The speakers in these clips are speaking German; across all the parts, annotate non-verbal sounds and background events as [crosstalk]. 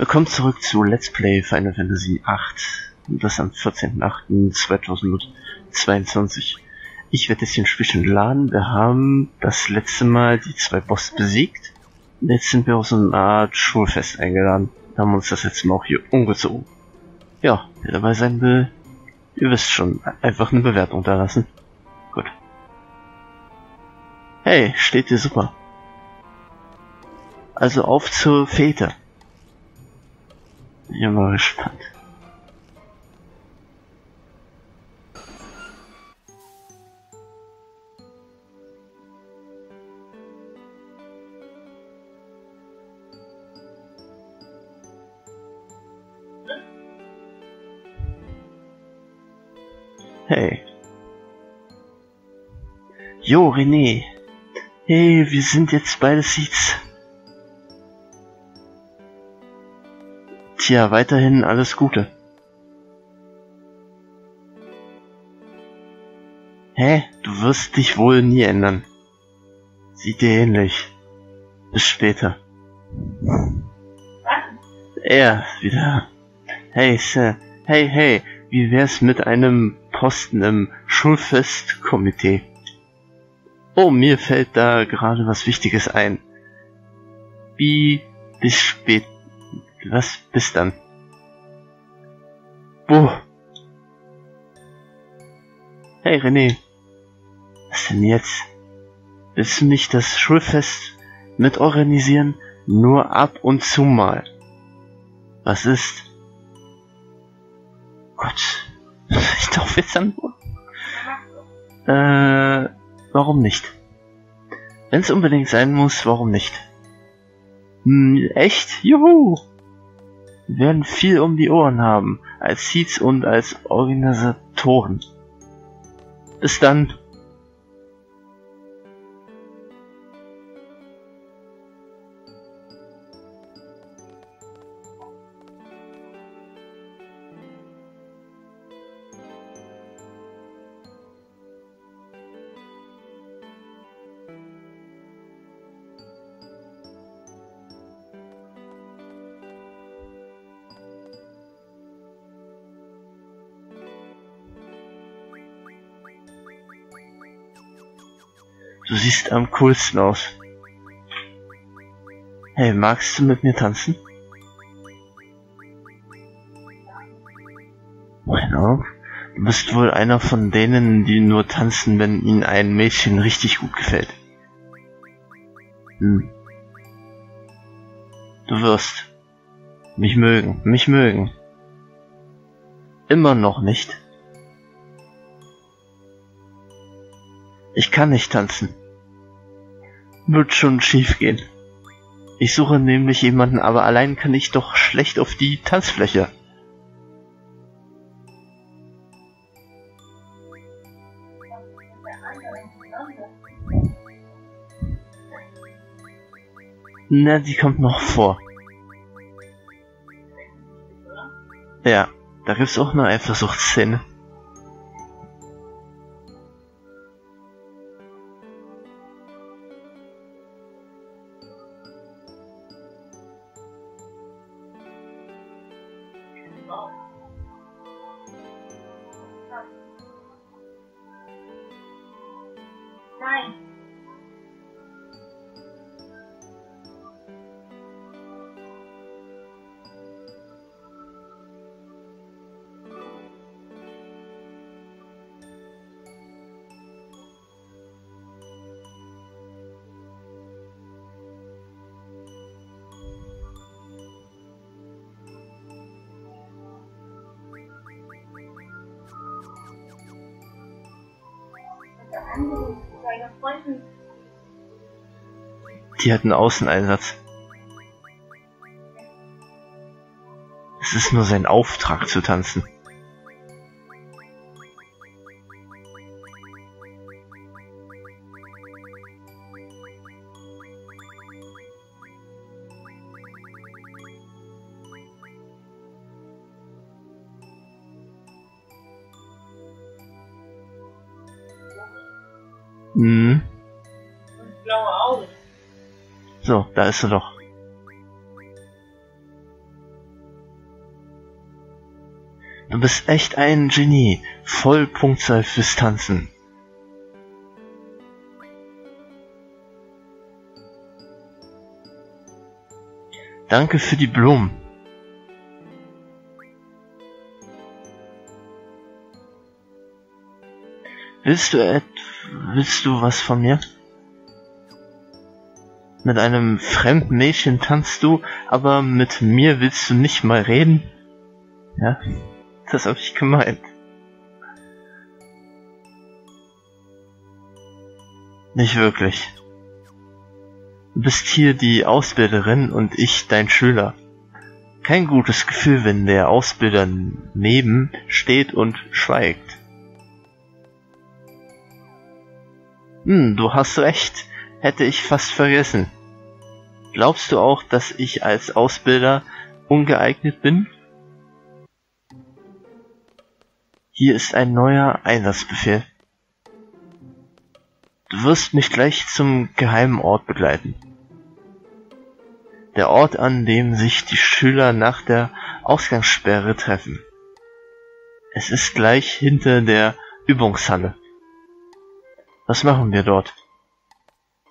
Willkommen zurück zu Let's Play Final Fantasy VIII. Das am 14.08.2022. Ich werde jetzt den Spiel schon laden. Wir haben das letzte Mal die zwei Boss besiegt. Jetzt sind wir auf so eine Art Schulfest eingeladen. Wir haben uns das letzte Mal auch hier umgezogen. Ja, wer dabei sein will, ihr wisst schon, einfach eine Bewertung da lassen. Gut. Hey, steht dir super. Also auf zur Fete. Bin mal gespannt. Hey. Jo, René. Hey, wir sind jetzt beide Seeds. Tja, weiterhin alles Gute. Hä? Du wirst dich wohl nie ändern. Sieht dir ähnlich. Bis später. Er wieder. Hey, Sir. Hey, hey. Wie wär's mit einem Posten im Schulfestkomitee? Oh, mir fällt da gerade was Wichtiges ein. Wie bis spät. Was bis dann? Boah. Hey René. Was denn jetzt? Willst du nicht das Schulfest mit organisieren? Nur ab und zu mal. Was ist? Gott. [laughs] Ich darf jetzt dann nur. Äh, warum nicht? Wenn es unbedingt sein muss, warum nicht? Hm, echt? Juhu! Werden viel um die Ohren haben, als Seeds und als Organisatoren. Bis dann. Siehst am coolsten aus. Hey, magst du mit mir tanzen? Genau. Du bist wohl einer von denen, die nur tanzen, wenn ihnen ein Mädchen richtig gut gefällt. Hm. Du wirst mich mögen, mich mögen. Immer noch nicht. Ich kann nicht tanzen. Wird schon schief gehen. Ich suche nämlich jemanden, aber allein kann ich doch schlecht auf die Tanzfläche. Na, die kommt noch vor. Ja, da gibt's auch eine Eifersuchtsszene. Nein. Die hat einen Außeneinsatz. Es ist nur sein Auftrag zu tanzen. ist er doch. Du bist echt ein Genie. Voll Punktzahl fürs Tanzen. Danke für die Blumen. Willst du etwas? willst du was von mir? Mit einem fremden Mädchen tanzt du, aber mit mir willst du nicht mal reden? Ja, das hab ich gemeint. Nicht wirklich. Du bist hier die Ausbilderin und ich dein Schüler. Kein gutes Gefühl, wenn der Ausbilder neben steht und schweigt. Hm, du hast recht. Hätte ich fast vergessen. Glaubst du auch, dass ich als Ausbilder ungeeignet bin? Hier ist ein neuer Einsatzbefehl. Du wirst mich gleich zum geheimen Ort begleiten. Der Ort, an dem sich die Schüler nach der Ausgangssperre treffen. Es ist gleich hinter der Übungshalle. Was machen wir dort?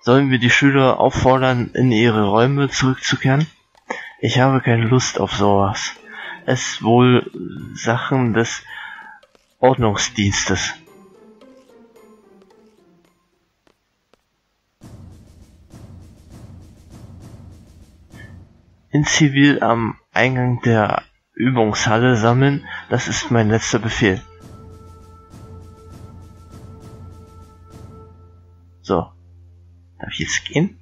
Sollen wir die Schüler auffordern, in ihre Räume zurückzukehren? Ich habe keine Lust auf sowas. Es wohl Sachen des Ordnungsdienstes. In Zivil am Eingang der Übungshalle sammeln, das ist mein letzter Befehl. So. Darf ich jetzt gehen?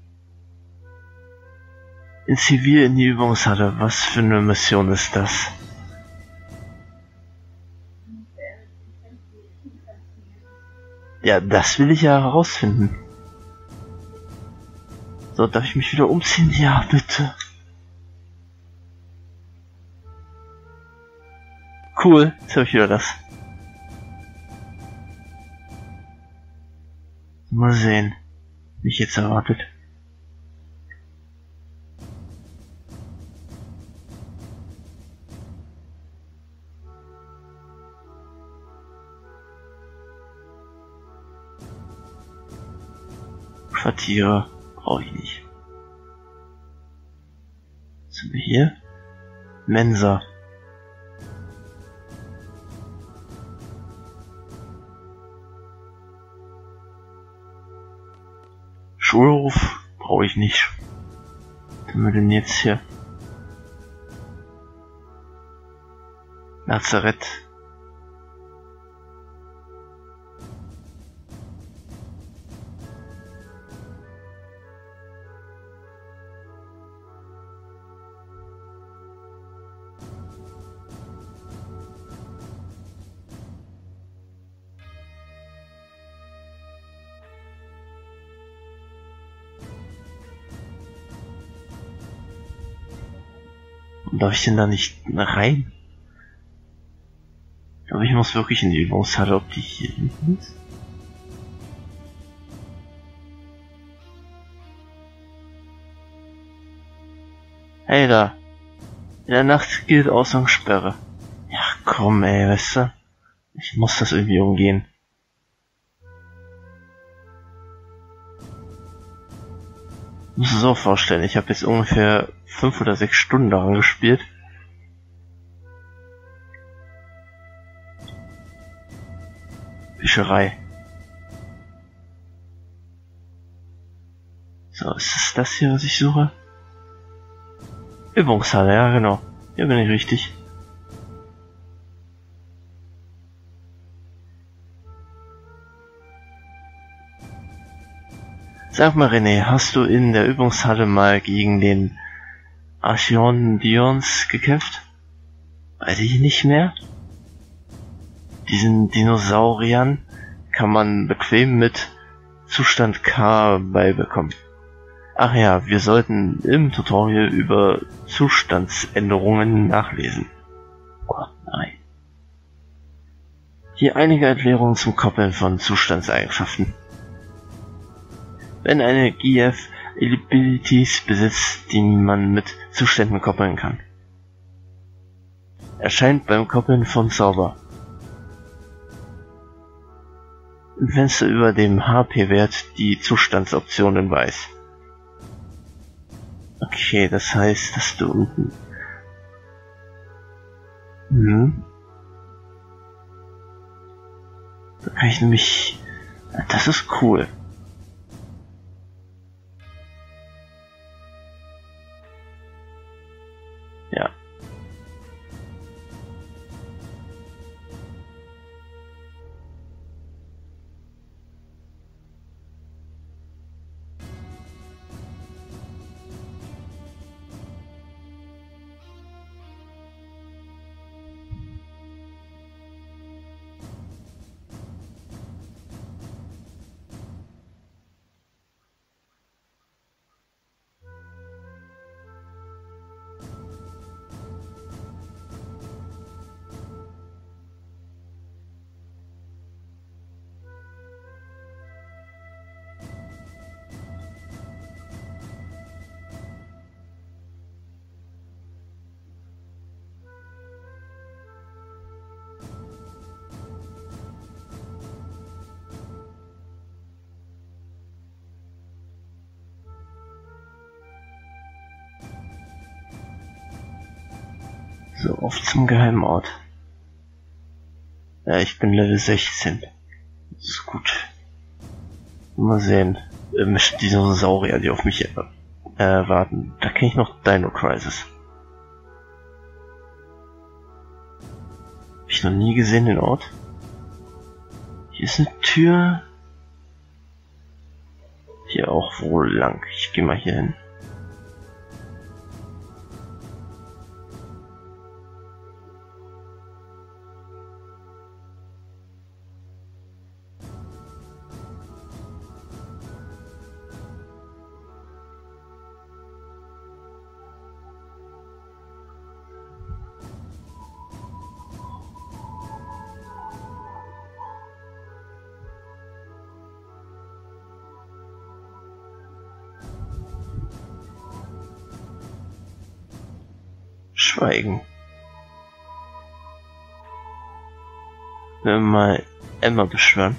In Zivil in die Übungshalle. Was für eine Mission ist das? Ja, das will ich ja herausfinden. So, darf ich mich wieder umziehen? Ja, bitte. Cool, jetzt habe ich wieder das. Mal sehen, ich jetzt erwartet. Quartiere brauche ich nicht. Was sind wir hier? Mensa. Ich nicht. Haben wir denn jetzt hier? Lazarett. Darf ich denn da nicht rein? Glaube, ich muss wirklich in die Übungshalle, ob die hier hinten ist. Hey da. In der Nacht gilt Ausgangssperre. Ja komm ey, weißt du? Ich muss das irgendwie umgehen. Muss es so vorstellen, ich habe jetzt ungefähr fünf oder sechs Stunden daran gespielt. Fischerei. So, ist es das hier, was ich suche? Übungshalle, ja genau. Hier bin ich richtig. Sag mal René, hast du in der Übungshalle mal gegen den Archeon-Dions gekämpft? Weiß ich nicht mehr. Diesen Dinosauriern kann man bequem mit Zustand K beibekommen. Ach ja, wir sollten im Tutorial über Zustandsänderungen nachlesen. Oh nein. Hier einige Erklärungen zum Koppeln von Zustandseigenschaften. Wenn eine GF Abilities besitzt, die man mit Zuständen koppeln kann. Erscheint beim Koppeln von Zauber. Im Fenster über dem HP-Wert die Zustandsoptionen weiß. Okay, das heißt, dass du unten... Hm. Da kann ich nämlich... Das ist cool. So, auf zum Geheimort. Ja, ich bin Level 16. Das ist gut. Mal sehen. Ähm, die Dinosaurier, die auf mich äh, warten. Da kenne ich noch Dino Crisis. Hab ich noch nie gesehen den Ort. Hier ist eine Tür. Hier auch wohl lang. Ich gehe mal hier hin. Emma beschwören.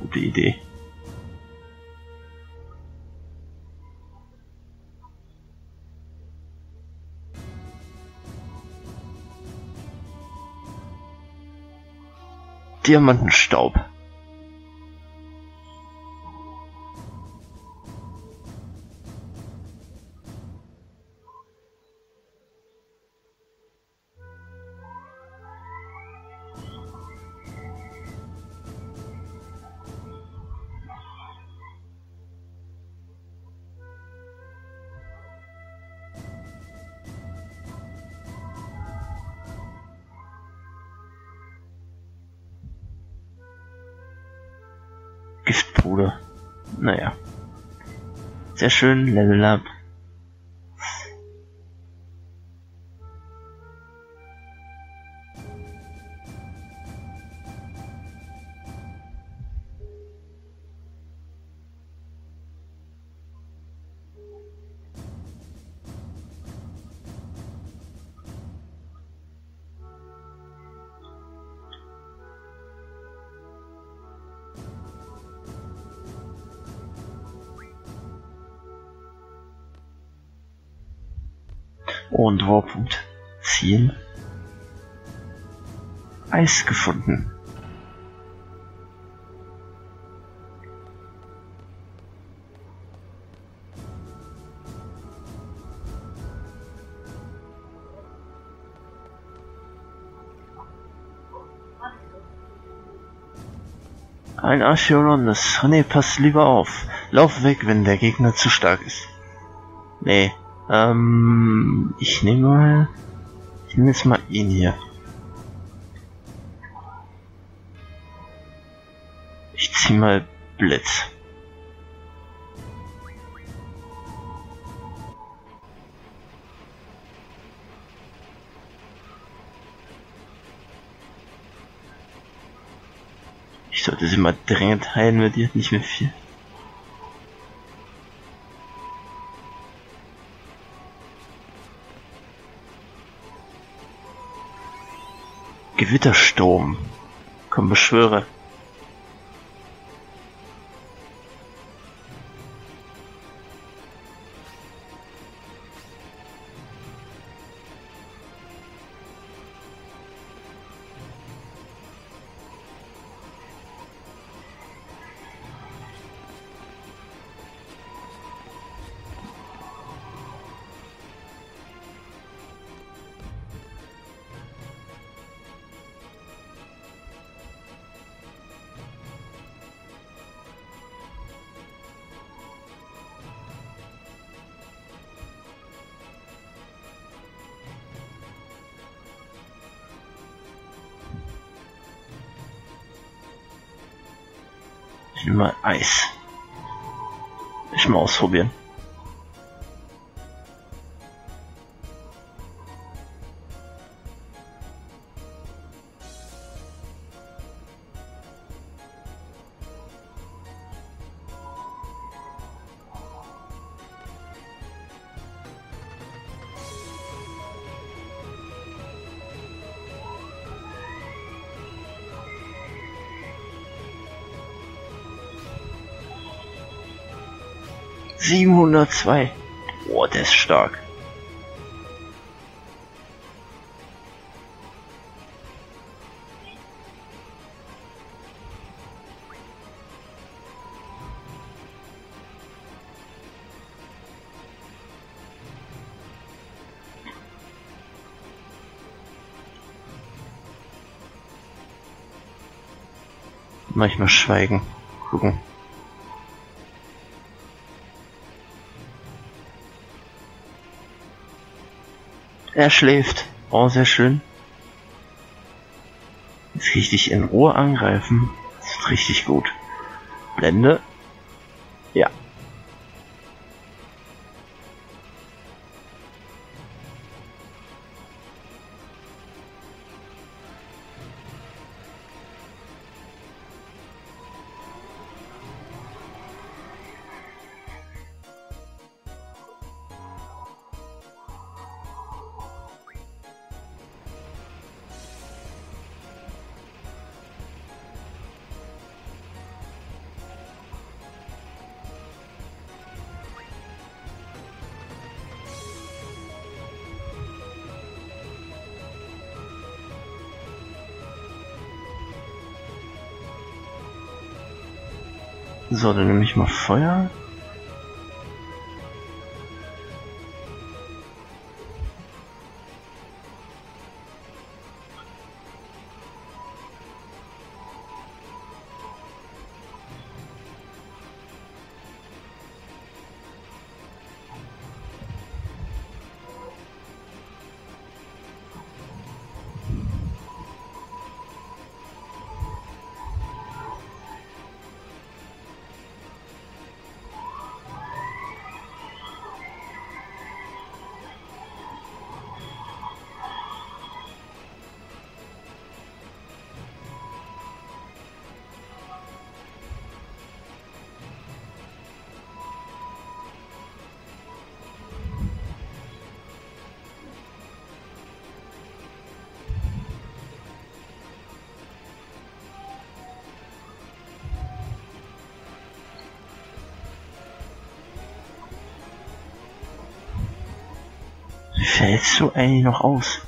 Gute Idee. Diamantenstaub. Sehr schön, Level Up. Und Warpunkt. Ziel. Eis gefunden. Ein Archeolonus. Nee, pass lieber auf. Lauf weg, wenn der Gegner zu stark ist. Nee, ähm, ich nehme mal, ich nehme jetzt mal ihn hier. Ich zieh mal Blitz. Ich sollte sie mal dringend heilen, weil die hat nicht mehr viel. Gewittersturm. Komm, beschwöre. Ich nehme mal Eis. Ich mal ausprobieren. Siebenhundertzwei. Boah, der ist stark. Manchmal schweigen. Gucken. Er schläft. Oh, sehr schön. Jetzt richtig in Ruhe angreifen. Das ist richtig gut. Blende. Ja. So, dann nehme ich mal Feuer. Fällst du eigentlich noch aus?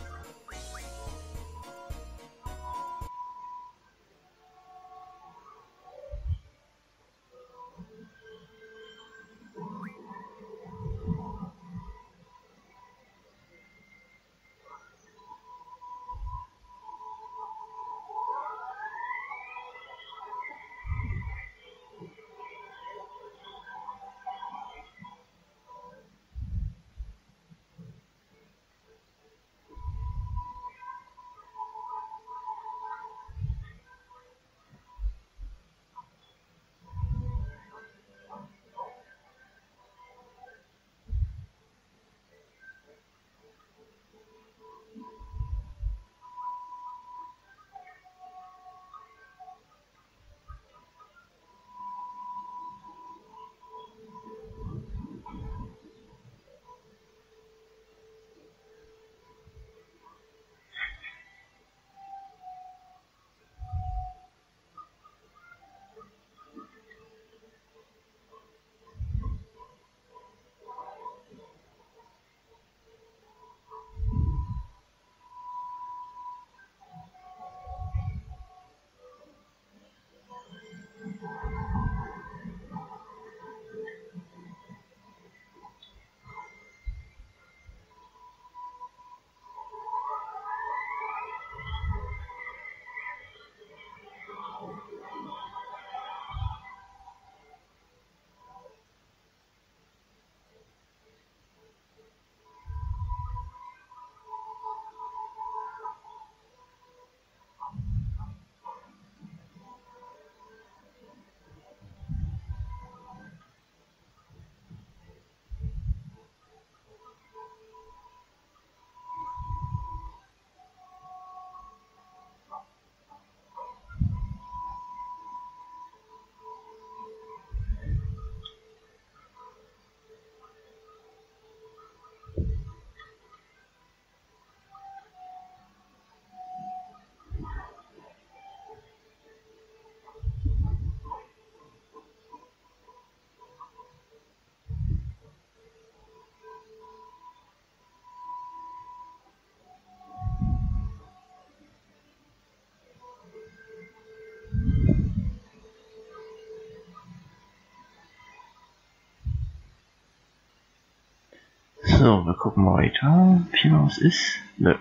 So, wir gucken mal weiter. Ob was ist? Nö.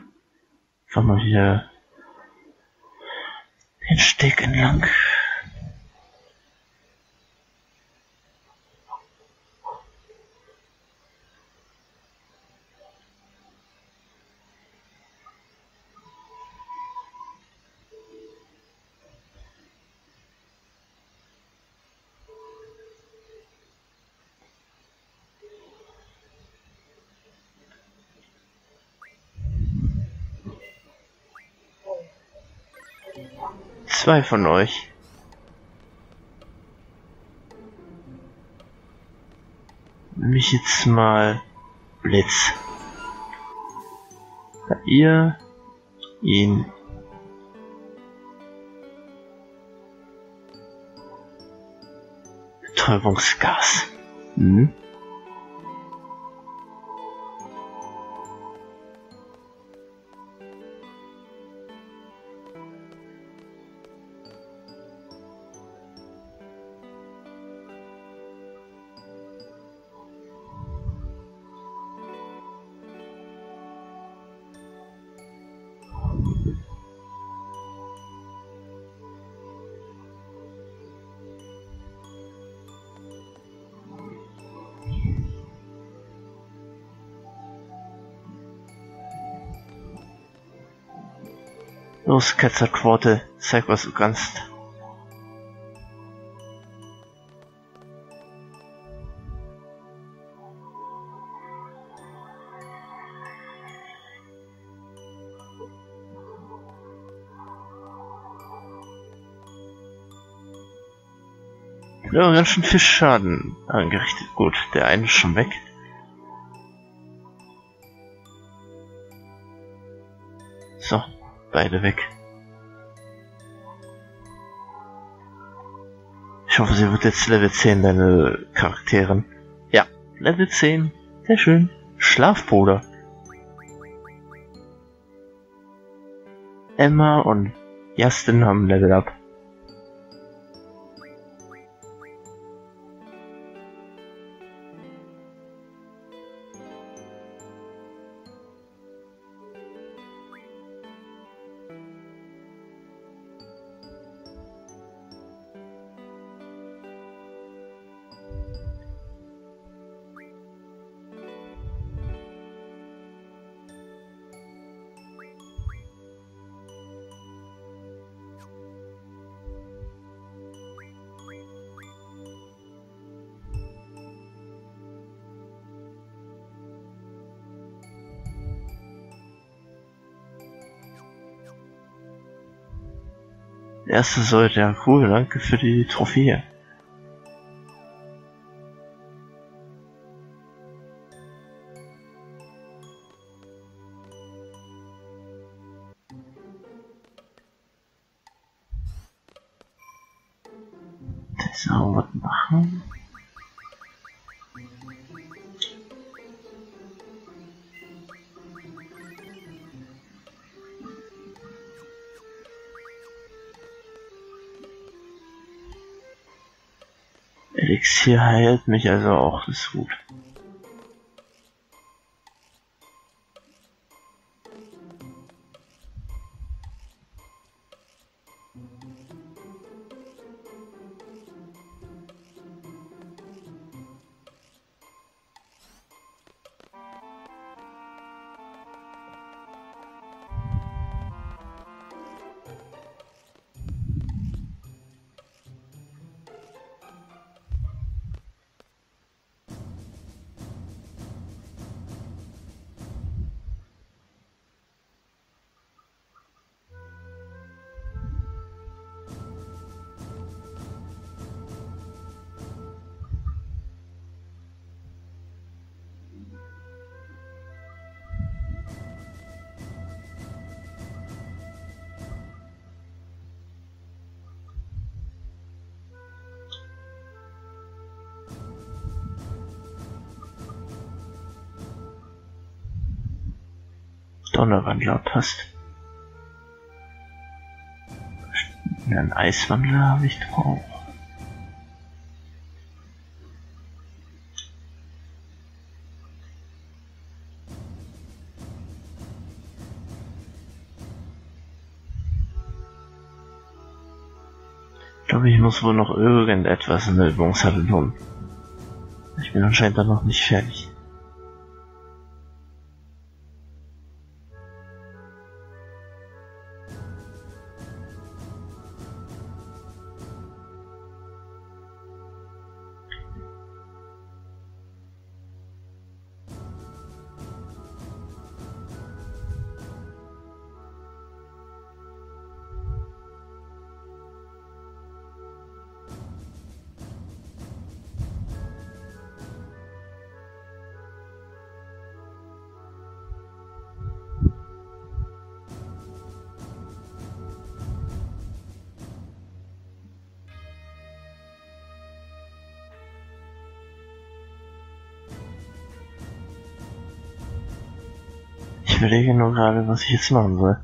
Fahren wir hier den Steg entlang. Zwei von euch. Mich jetzt mal Blitz. Da ihr ihn Betäubungsgas. Hm? Los, Ketzerquarte, zeig was du kannst. Ja, ganz schön viel Schaden angerichtet. Gut, der eine ist schon weg. So, beide weg. Ich hoffe, sie wird jetzt Level 10, deine Charakteren. Ja, Level 10. Sehr schön. Schlafbruder. Emma und Justin haben Level Up. Erste Säule, ja cool, danke für die Trophäe. Elixier heilt mich also auch, das ist gut. Donnerwandler passt. Ja, einen Eiswandler habe ich doch. Ich glaube, ich muss wohl noch irgendetwas in der Übungshalle tun. Ich bin anscheinend da noch nicht fertig. Überlege nur gerade, was ich jetzt machen soll.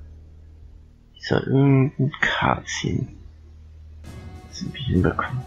Ich soll irgendein K ziehen. Das habe ich hinbekommen.